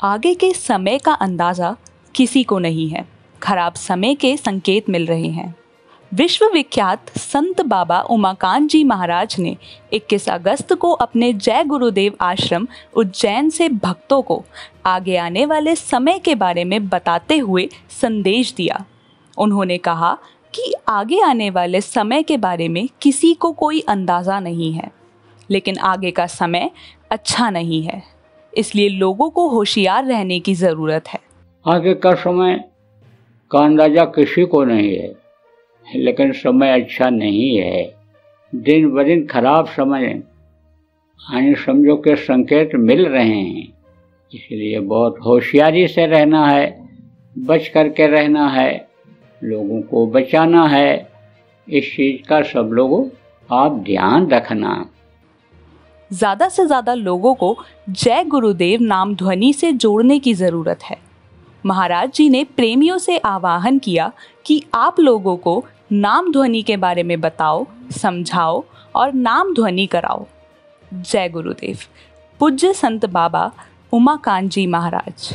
आगे के समय का अंदाज़ा किसी को नहीं है। खराब समय के संकेत मिल रहे हैं। विश्व विख्यात संत बाबा उमाकांत जी महाराज ने 21 अगस्त को अपने जय गुरुदेव आश्रम उज्जैन से भक्तों को आगे आने वाले समय के बारे में बताते हुए संदेश दिया। उन्होंने कहा कि आगे आने वाले समय के बारे में किसी को कोई अंदाज़ा नहीं है, लेकिन आगे का समय अच्छा नहीं है। इसलिए लोगों को होशियार रहने की ज़रूरत है। आगे का समय का अंदाज़ा किसी को नहीं है, लेकिन समय अच्छा नहीं है। दिन ब दिन खराब समय, यानी समझो के संकेत मिल रहे हैं। इसलिए बहुत होशियारी से रहना है, बच करके रहना है, लोगों को बचाना है। इस चीज़ का सब लोगों, आप ध्यान रखना। ज़्यादा से ज़्यादा लोगों को जय गुरुदेव नाम ध्वनि से जोड़ने की ज़रूरत है। महाराज जी ने प्रेमियों से आवाहन किया कि आप लोगों को नाम ध्वनि के बारे में बताओ, समझाओ और नाम ध्वनि कराओ। जय गुरुदेव। पूज्य संत बाबा उमाकांत जी महाराज।